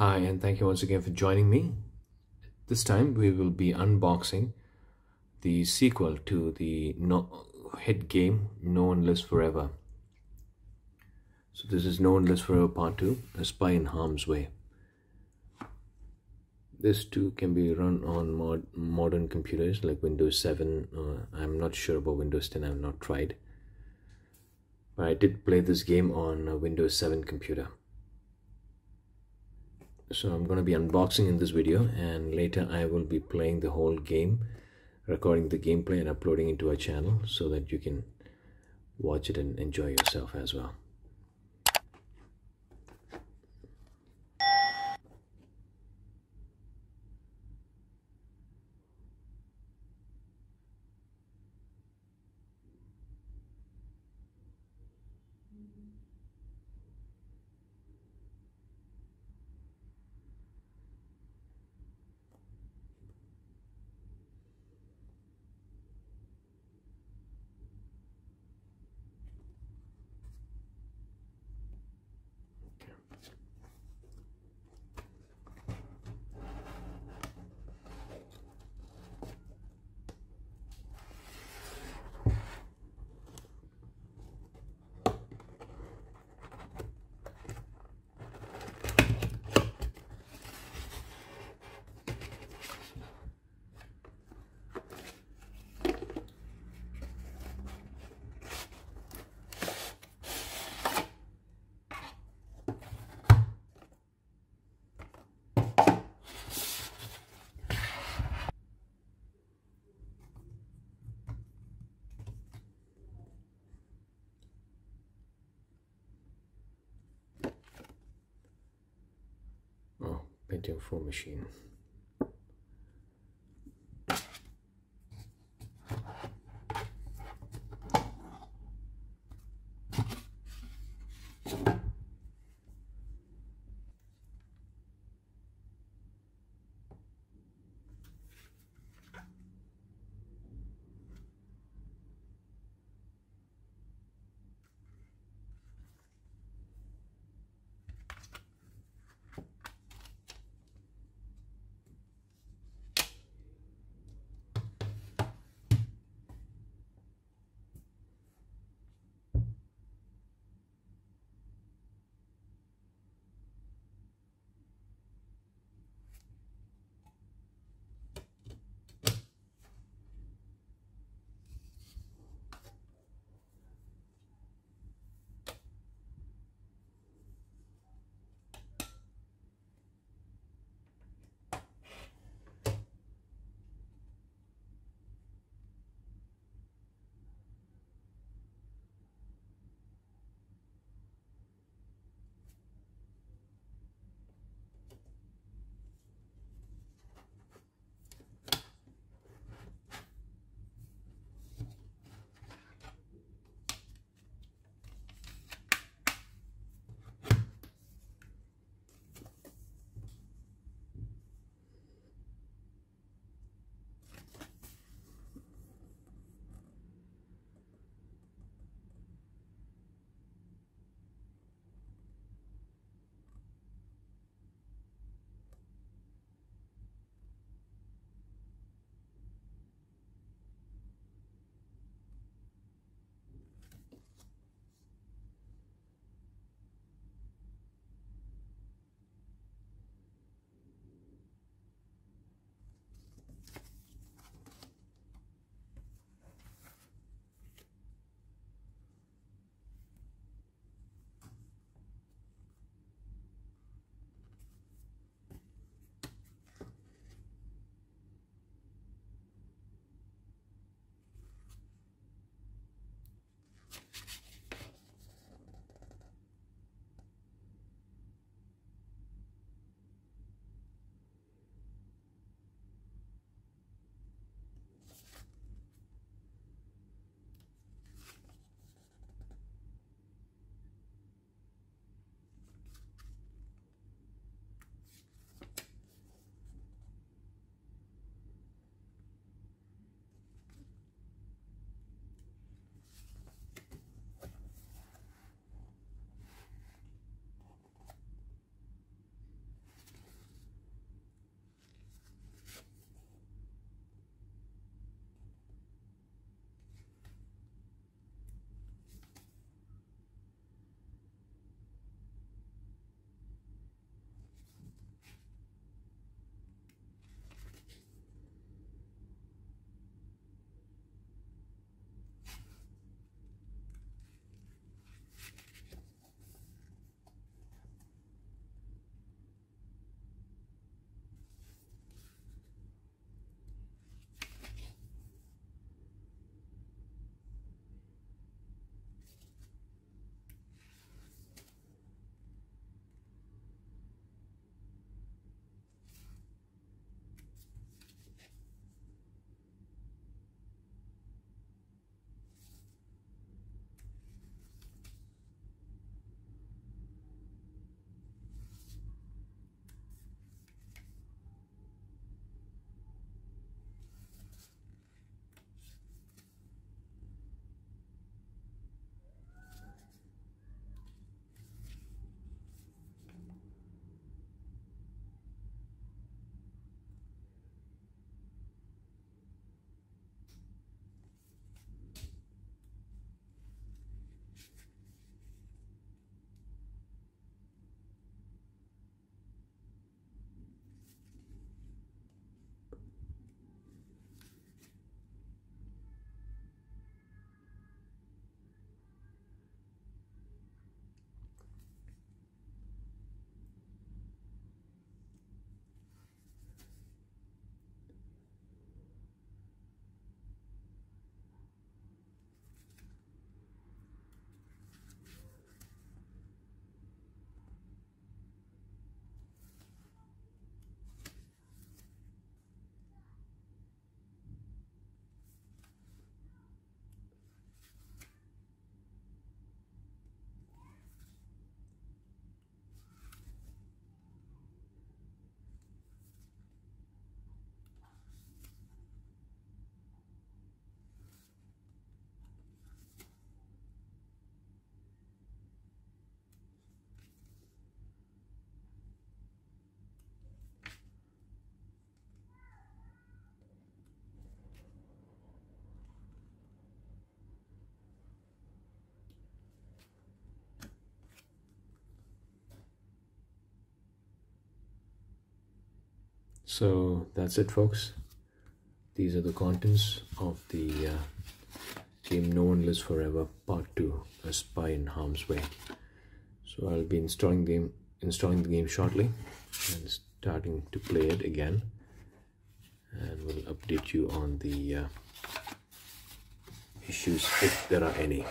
Hi, and thank you once again for joining me. This time we will be unboxing the sequel to the no hit game No One Lives Forever. So this is No One Lives Forever Part 2, A Spy in Harm's Way. This too can be run on mod modern computers like Windows 7. Uh, I'm not sure about Windows 10, I've not tried. But I did play this game on a Windows 7 computer so I'm going to be unboxing in this video and later I will be playing the whole game recording the gameplay and uploading it to our channel so that you can watch it and enjoy yourself as well Pentium 4 machine. So that's it folks. These are the contents of the uh, game no one lives forever part 2 a spy in harm's way. So i'll be installing the game installing the game shortly and starting to play it again. And we'll update you on the uh, issues if there are any